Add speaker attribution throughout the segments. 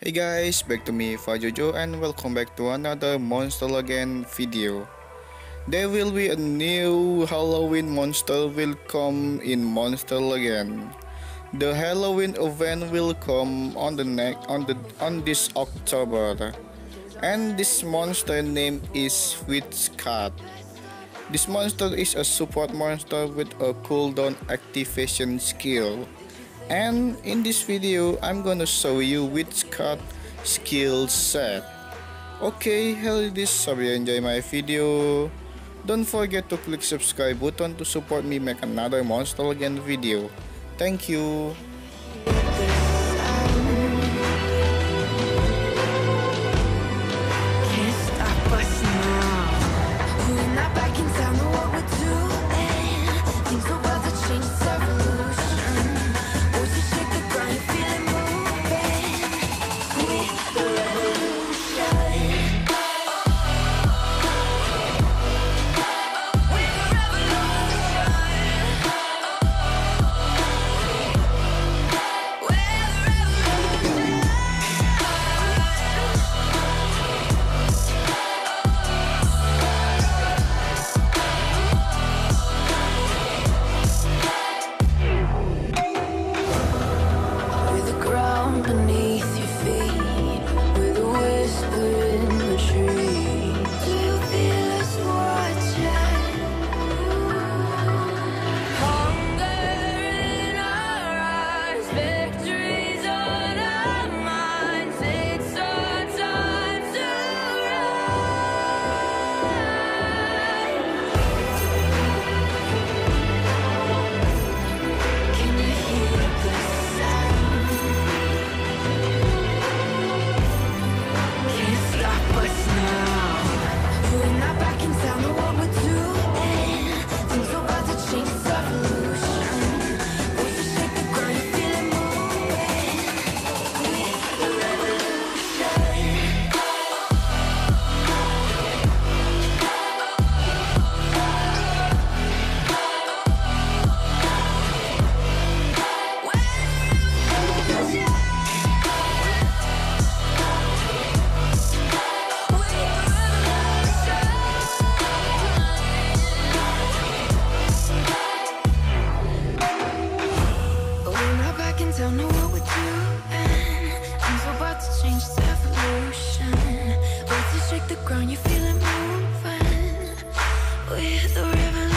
Speaker 1: Hey guys, back to me Fajojo and welcome back to another Monster Legends video. There will be a new Halloween monster will come in Monster Legends. The Halloween event will come on the next on the on this October. And this monster name is Witchkat. This monster is a support monster with a cooldown activation skill. And in this video, I'm gonna show you Witchkat skill set. Okay, hello this, hope you enjoy my video. Don't forget to click subscribe button to support me make another Monster Legends video. Thank you.
Speaker 2: Back in town, know what. Things are about to change, evolution. Voices shake the ground, you feel it moving. With the revolution.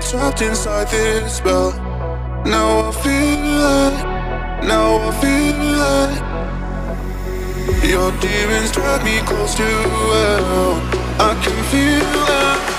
Speaker 3: Trapped inside this spell. Now I feel like, now I feel like your demons drag me close to hell. I can feel it.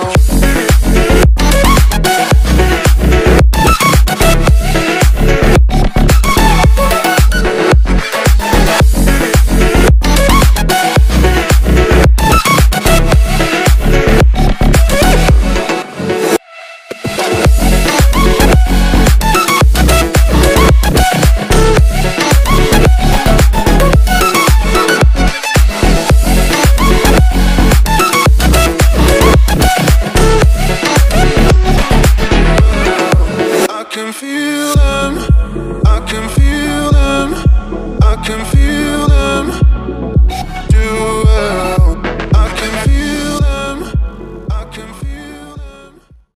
Speaker 3: know.